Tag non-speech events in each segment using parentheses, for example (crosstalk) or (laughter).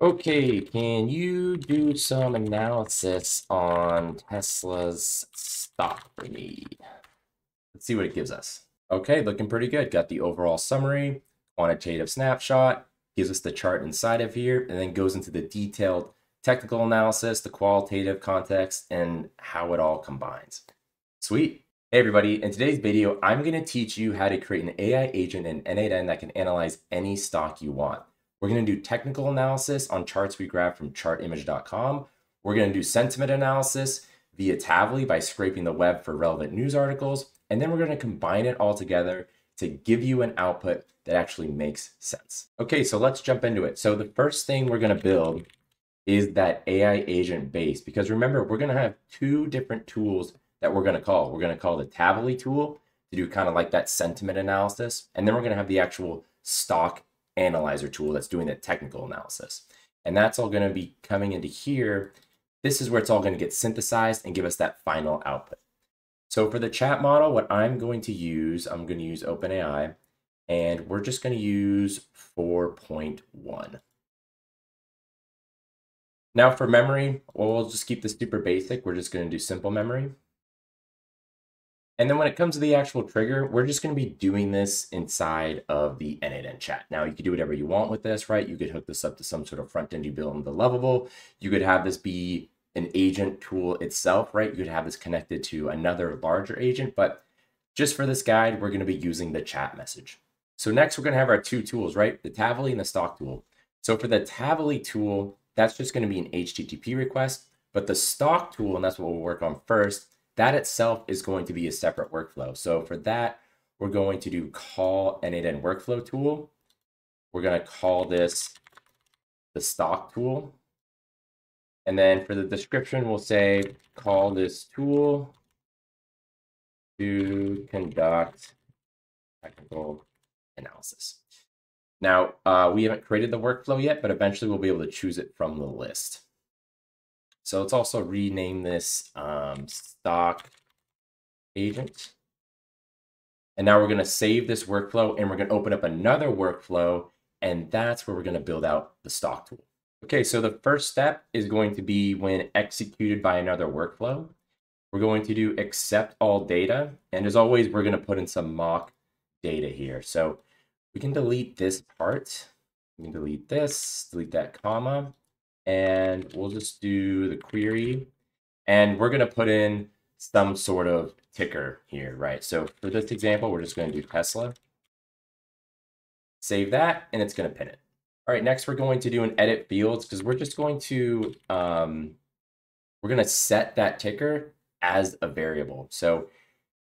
Okay, can you do some analysis on Tesla's stock for me? Let's see what it gives us. Okay, looking pretty good. Got the overall summary, quantitative snapshot, gives us the chart inside of here, and then goes into the detailed technical analysis, the qualitative context, and how it all combines. Sweet. Hey everybody, in today's video, I'm gonna teach you how to create an AI agent in N8N that can analyze any stock you want. We're going to do technical analysis on charts we grab from chartimage.com. We're going to do sentiment analysis via Tavily by scraping the web for relevant news articles. And then we're going to combine it all together to give you an output that actually makes sense. Okay, so let's jump into it. So the first thing we're going to build is that AI agent base. Because remember, we're going to have two different tools that we're going to call. We're going to call the Tavily tool to do kind of like that sentiment analysis. And then we're going to have the actual stock analyzer tool that's doing the technical analysis. And that's all going to be coming into here. This is where it's all going to get synthesized and give us that final output. So for the chat model, what I'm going to use, I'm going to use OpenAI, and we're just going to use 4.1. Now for memory, we'll just keep this super basic. We're just going to do simple memory. And then when it comes to the actual trigger, we're just going to be doing this inside of the N8N chat. Now, you could do whatever you want with this, right? You could hook this up to some sort of front end you build in the Lovable. You could have this be an agent tool itself, right? You could have this connected to another larger agent, but just for this guide, we're going to be using the chat message. So next, we're going to have our two tools, right? The Tavily and the stock tool. So for the Tavily tool, that's just going to be an HTTP request, but the stock tool, and that's what we'll work on first, that itself is going to be a separate workflow. So for that, we're going to do call N8N workflow tool. We're going to call this the stock tool. And then for the description, we'll say call this tool to conduct technical analysis. Now, uh, we haven't created the workflow yet, but eventually we'll be able to choose it from the list. So let's also rename this um, stock agent. And now we're going to save this workflow and we're going to open up another workflow. And that's where we're going to build out the stock tool. Okay, so the first step is going to be when executed by another workflow. We're going to do accept all data. And as always, we're going to put in some mock data here. So we can delete this part. We can delete this, delete that comma and we'll just do the query and we're going to put in some sort of ticker here, right? So for this example, we're just going to do Tesla. Save that, and it's going to pin it. All right, next we're going to do an edit fields because we're just going to, um, we're going to set that ticker as a variable. So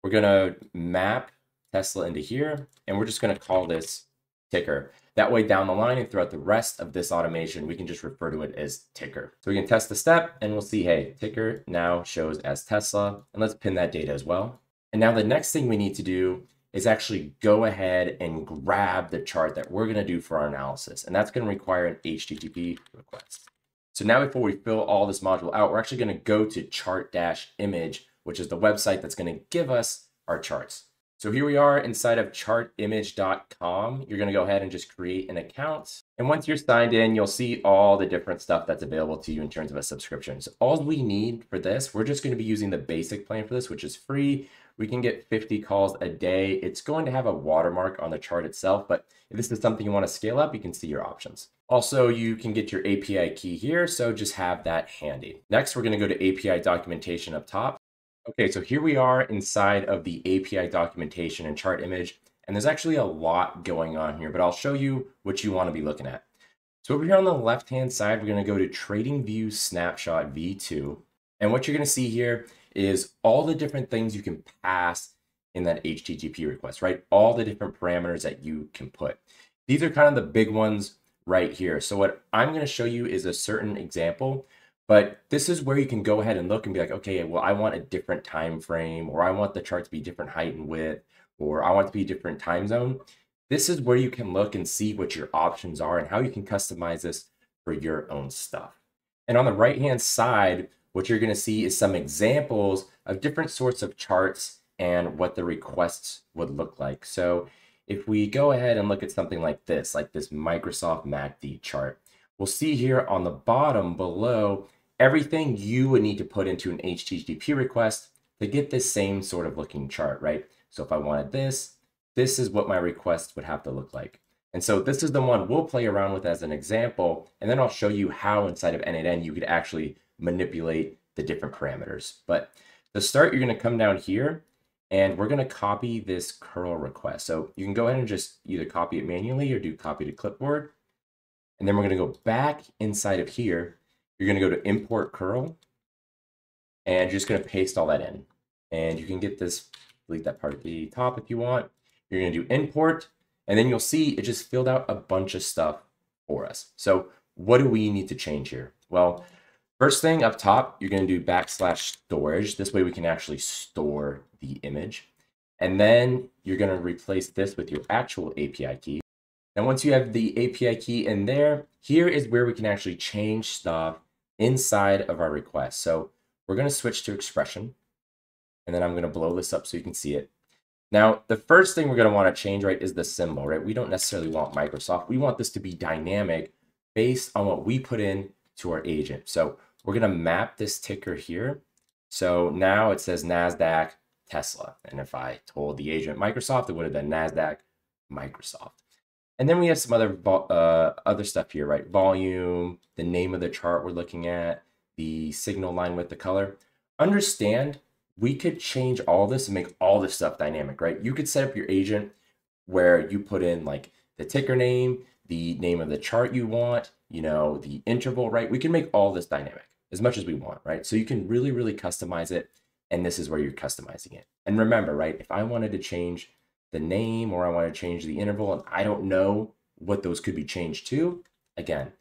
we're going to map Tesla into here, and we're just going to call this ticker. That way down the line and throughout the rest of this automation, we can just refer to it as ticker. So we can test the step and we'll see, hey, ticker now shows as Tesla. And let's pin that data as well. And now the next thing we need to do is actually go ahead and grab the chart that we're going to do for our analysis. And that's going to require an HTTP request. So now before we fill all this module out, we're actually going to go to chart-image, which is the website that's going to give us our charts. So here we are inside of chartimage.com. You're going to go ahead and just create an account. And once you're signed in, you'll see all the different stuff that's available to you in terms of a subscription. So all we need for this, we're just going to be using the basic plan for this, which is free. We can get 50 calls a day. It's going to have a watermark on the chart itself, but if this is something you want to scale up, you can see your options. Also, you can get your API key here, so just have that handy. Next, we're going to go to API documentation up top. Okay, so here we are inside of the API documentation and chart image, and there's actually a lot going on here, but I'll show you what you want to be looking at. So over here on the left-hand side, we're going to go to TradingView Snapshot V2, and what you're going to see here is all the different things you can pass in that HTTP request, right? All the different parameters that you can put. These are kind of the big ones right here. So what I'm going to show you is a certain example but this is where you can go ahead and look and be like, okay, well, I want a different time frame, or I want the chart to be different height and width, or I want to be a different time zone. This is where you can look and see what your options are and how you can customize this for your own stuff. And on the right-hand side, what you're going to see is some examples of different sorts of charts and what the requests would look like. So if we go ahead and look at something like this, like this Microsoft MACD chart, we'll see here on the bottom below everything you would need to put into an HTTP request to get this same sort of looking chart, right? So if I wanted this, this is what my request would have to look like. And so this is the one we'll play around with as an example, and then I'll show you how inside of N8N you could actually manipulate the different parameters. But to start, you're gonna come down here and we're gonna copy this curl request. So you can go ahead and just either copy it manually or do copy to clipboard. And then we're gonna go back inside of here. You're gonna go to import curl and you're just gonna paste all that in. And you can get this, delete that part at the top if you want. You're gonna do import and then you'll see it just filled out a bunch of stuff for us. So what do we need to change here? Well, first thing up top, you're going to do backslash storage. This way we can actually store the image. And then you're going to replace this with your actual API key. And once you have the API key in there, here is where we can actually change stuff inside of our request. So we're going to switch to expression. And then I'm going to blow this up so you can see it. Now, the first thing we're going to want to change, right, is the symbol, right? We don't necessarily want Microsoft. We want this to be dynamic based on what we put in to our agent. So we're going to map this ticker here. So now it says NASDAQ Tesla. And if I told the agent Microsoft, it would have been NASDAQ Microsoft. And then we have some other uh, other stuff here, right? Volume, the name of the chart we're looking at, the signal line with the color. Understand we could change all this and make all this stuff dynamic, right? You could set up your agent where you put in like the ticker name, the name of the chart you want, you know, the interval, right? We can make all this dynamic as much as we want, right? So you can really, really customize it. And this is where you're customizing it. And remember, right? If I wanted to change the name or I want to change the interval and I don't know what those could be changed to, again,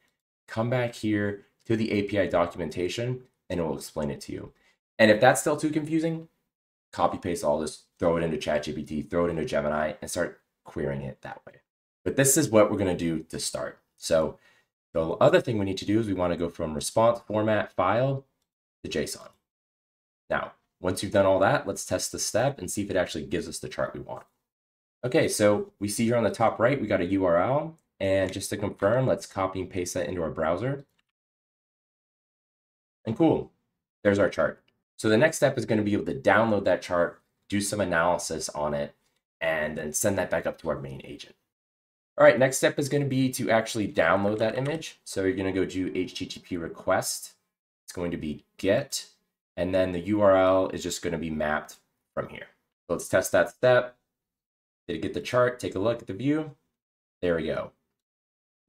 come back here to the API documentation and it will explain it to you. And if that's still too confusing, copy paste all this, throw it into ChatGPT, throw it into Gemini, and start querying it that way. But this is what we're going to do to start. So the other thing we need to do is we want to go from response format file to JSON. Now, once you've done all that, let's test the step and see if it actually gives us the chart we want. Okay, so we see here on the top right, we got a URL. And just to confirm, let's copy and paste that into our browser. And cool, there's our chart. So the next step is going to be able to download that chart, do some analysis on it, and then send that back up to our main agent. All right, next step is going to be to actually download that image. So you're going to go do HTTP request. It's going to be get, and then the URL is just going to be mapped from here. So let's test that step. It get the chart? Take a look at the view. There we go.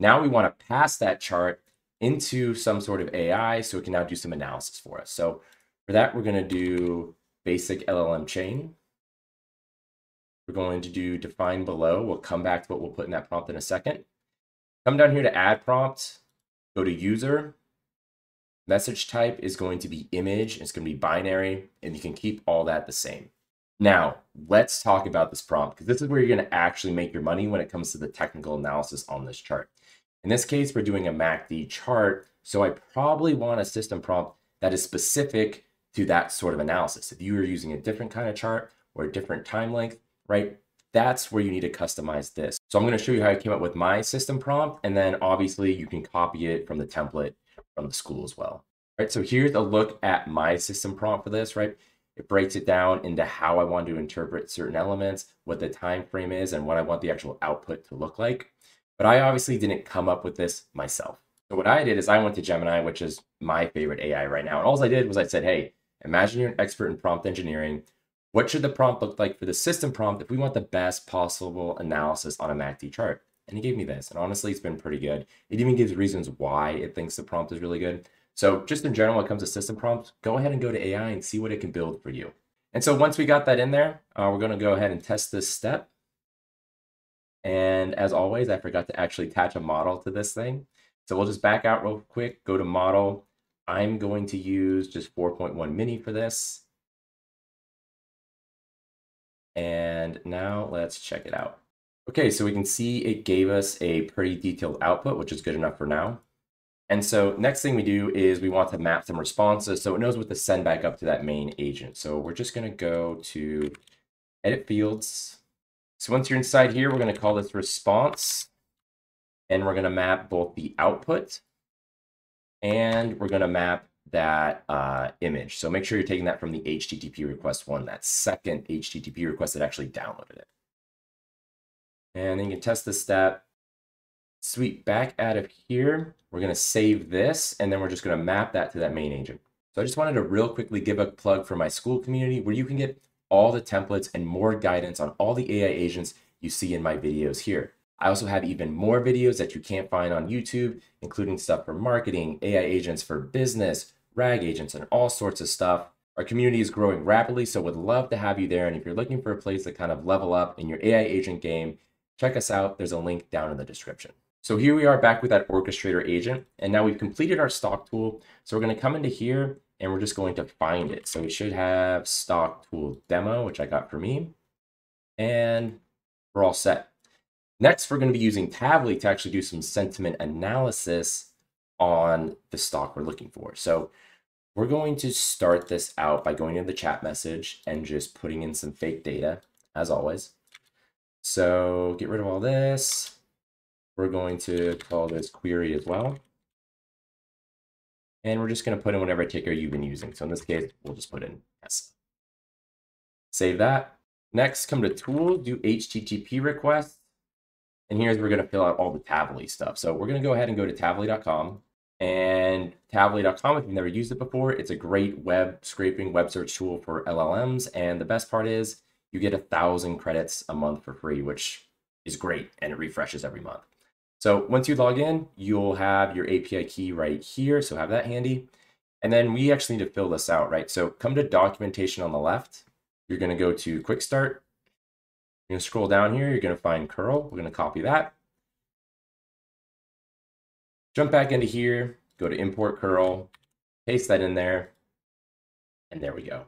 Now we want to pass that chart into some sort of AI so it can now do some analysis for us. So for that, we're going to do basic LLM chain. We're going to do define below. We'll come back to what we'll put in that prompt in a second. Come down here to add prompt, go to user. Message type is going to be image. It's going to be binary, and you can keep all that the same. Now, let's talk about this prompt because this is where you're going to actually make your money when it comes to the technical analysis on this chart. In this case, we're doing a MACD chart, so I probably want a system prompt that is specific to that sort of analysis. If you are using a different kind of chart or a different time length, right, that's where you need to customize this. So I'm going to show you how I came up with my system prompt, and then obviously you can copy it from the template from the Skool as well. Right, so here's a look at my system prompt for this, right? It breaks it down into how I want to interpret certain elements, what the time frame is, and what I want the actual output to look like. But I obviously didn't come up with this myself. So what I did is I went to Gemini, which is my favorite AI right now. And all I did was I said, hey, Imagine you're an expert in prompt engineering. What should the prompt look like for the system prompt if we want the best possible analysis on a MACD chart? And he gave me this. And honestly, it's been pretty good. It even gives reasons why it thinks the prompt is really good. So just in general, when it comes to system prompts, go ahead and go to AI and see what it can build for you. And so once we got that in there, uh, we're going to go ahead and test this step. And as always, I forgot to actually attach a model to this thing. So we'll just back out real quick, go to model, I'm going to use just 4.1 mini for this. And now let's check it out. Okay, so we can see it gave us a pretty detailed output, which is good enough for now. And so next thing we do is we want to map some responses so it knows what to send back up to that main agent. So we're just going to go to edit fields. So once you're inside here, we're going to call this response. And we're going to map both the output and we're going to map that uh, image. So make sure you're taking that from the HTTP request one, that second HTTP request that actually downloaded it. And then you can test this step. Sweet, back out of here, we're going to save this, and then we're just going to map that to that main agent. So I just wanted to real quickly give a plug for my Skool community where you can get all the templates and more guidance on all the AI agents you see in my videos here. I also have even more videos that you can't find on YouTube, including stuff for marketing, AI agents for business, RAG agents, and all sorts of stuff. Our community is growing rapidly, so would love to have you there. And if you're looking for a place to kind of level up in your AI agent game, check us out. There's a link down in the description. So here we are back with that orchestrator agent. And now we've completed our stock tool. So we're going to come into here and we're just going to find it. So we should have stock tool demo, which I got for me. And we're all set. Next, we're going to be using Tavily to actually do some sentiment analysis on the stock we're looking for. So we're going to start this out by going into the chat message and just putting in some fake data, as always. So get rid of all this. We're going to call this query as well. And we're just going to put in whatever ticker you've been using. So in this case, we'll just put in S. Save that. Next, come to Tool, do HTTP requests. And here's we're going to fill out all the Tavily stuff. So we're going to go ahead and go to tavily.com. And tavily.com, if you've never used it before, it's a great web scraping web search tool for LLMs. And the best part is you get a thousand credits a month for free, which is great. And it refreshes every month. So once you log in, you'll have your API key right here. So have that handy. And then we actually need to fill this out, right? So come to documentation on the left. You're going to go to quick start. You're going to scroll down here. You're going to find curl. We're going to copy that. Jump back into here. Go to import curl. Paste that in there. And there we go.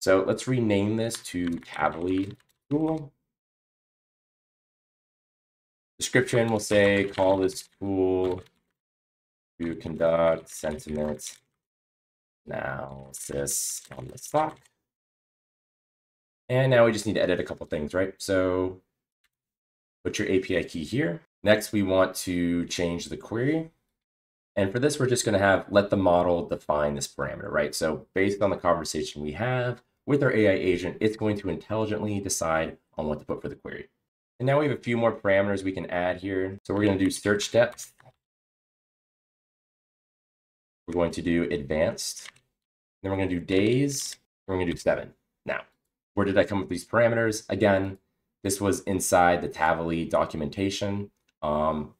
So let's rename this to Tavily tool. Description will say, call this tool to conduct sentiment analysis on the stock. And now we just need to edit a couple things, right? So put your API key here. Next, we want to change the query. And for this, we're just going to have let the model define this parameter, right? So based on the conversation we have with our AI agent, it's going to intelligently decide on what to put for the query. And now we have a few more parameters we can add here. So we're going to do search depth. We're going to do advanced. Then we're going to do days. We're going to do seven. Now, where did I come up with these parameters? Again, this was inside the Tavily documentation. Um,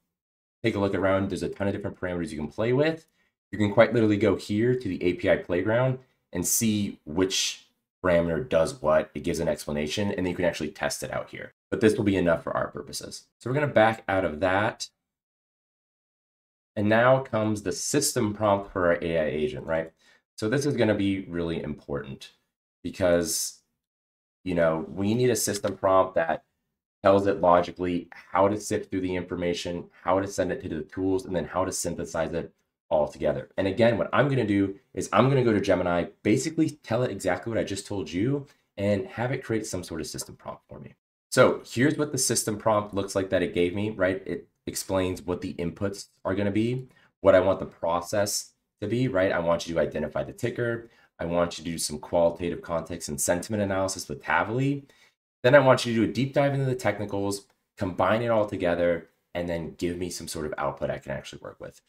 take a look around. There's a ton of different parameters you can play with. You can quite literally go here to the API playground and see which parameter does what. It gives an explanation, and then you can actually test it out here. But this will be enough for our purposes. So we're going to back out of that. And now comes the system prompt for our AI agent, right? So this is going to be really important because, you know, we need a system prompt that tells it logically how to sift through the information, how to send it to the tools, and then how to synthesize it all together. And again, what I'm going to do is I'm going to go to Gemini, basically tell it exactly what I just told you, and have it create some sort of system prompt for me. So here's what the system prompt looks like that it gave me, right? It explains what the inputs are going to be, what I want the process to be, right? I want you to identify the ticker. I want you to do some qualitative context and sentiment analysis with Tavily. Then I want you to do a deep dive into the technicals, combine it all together, and then give me some sort of output I can actually work with.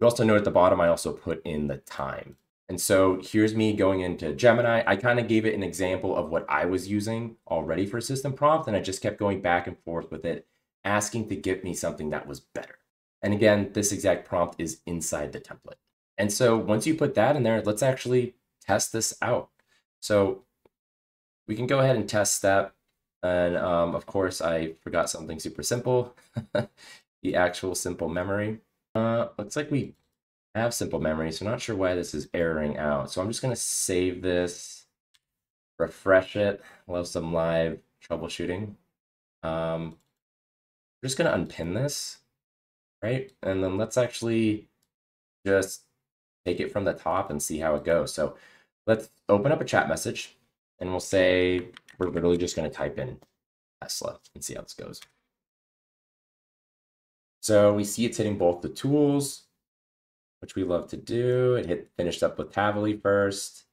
You also note at the bottom, I also put in the time. And so here's me going into Gemini. I kind of gave it an example of what I was using already for system prompt, and I just kept going back and forth with it, asking to give me something that was better. And again, this exact prompt is inside the template. And so once you put that in there, let's actually test this out. So we can go ahead and test that. And um, of course, I forgot something super simple, (laughs) the actual simple memory. Uh, looks like we have simple memory, so I'm not sure why this is erroring out. So I'm just going to save this, refresh it. Love some live troubleshooting. Um, I'm just going to unpin this, right? And then let's actually just take it from the top and see how it goes. So let's open up a chat message and we'll say we're literally just going to type in Tesla and see how this goes. So we see it's hitting both the tools, which we love to do. It hit finished up with Tavily first.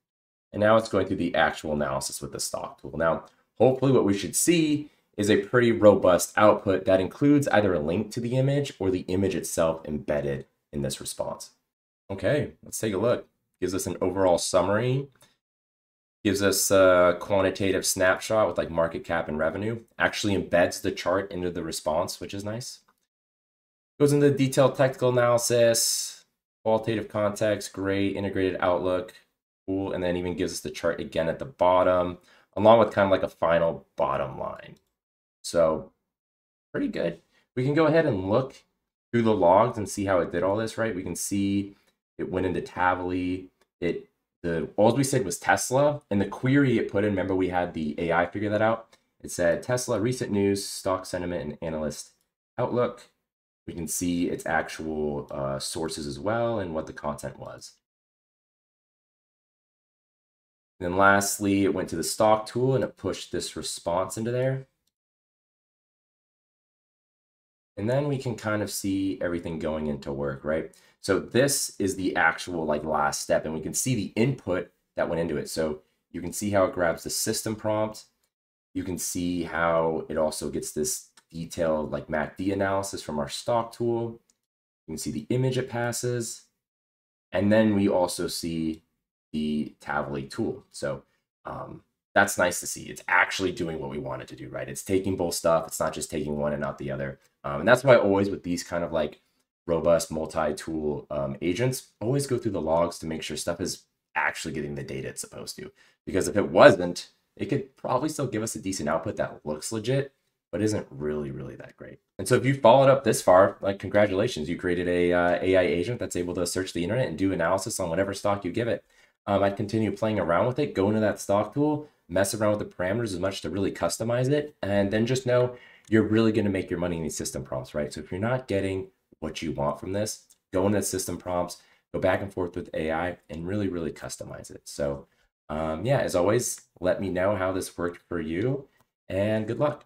And now it's going through the actual analysis with the stock tool. Now, hopefully what we should see is a pretty robust output that includes either a link to the image or the image itself embedded in this response. Okay, let's take a look. Gives us an overall summary. Gives us a quantitative snapshot with like market cap and revenue. Actually embeds the chart into the response, which is nice. Goes into detailed technical analysis, qualitative context, great, integrated outlook, cool. And then even gives us the chart again at the bottom, along with kind of like a final bottom line. So pretty good. We can go ahead and look through the logs and see how it did all this, right? We can see it went into Tavily. It the all we said was Tesla, and the query it put in. Remember, we had the AI figure that out. It said Tesla recent news, stock sentiment, and analyst outlook. We can see its actual uh, sources as well and what the content was. Then lastly, it went to the stock tool and it pushed this response into there. And then we can kind of see everything going into work, right? So this is the actual like last step and we can see the input that went into it. So you can see how it grabs the system prompt. You can see how it also gets this detailed like MACD analysis from our stock tool. You can see the image it passes. And then we also see the Tavily tool. So um, that's nice to see. It's actually doing what we want it to do, right? It's taking both stuff. It's not just taking one and not the other. Um, and that's why always with these kind of like robust multi-tool um, agents, always go through the logs to make sure stuff is actually getting the data it's supposed to. Because if it wasn't, it could probably still give us a decent output that looks legit, but isn't really, really that great. And so if you followed up this far, like congratulations, you created a uh, AI agent that's able to search the internet and do analysis on whatever stock you give it. Um, I'd continue playing around with it, go into that stock tool, mess around with the parameters as much to really customize it, and then just know you're really going to make your money in these system prompts, right? So if you're not getting what you want from this, go into system prompts, go back and forth with AI, and really, really customize it. So um, yeah, as always, let me know how this worked for you, and good luck.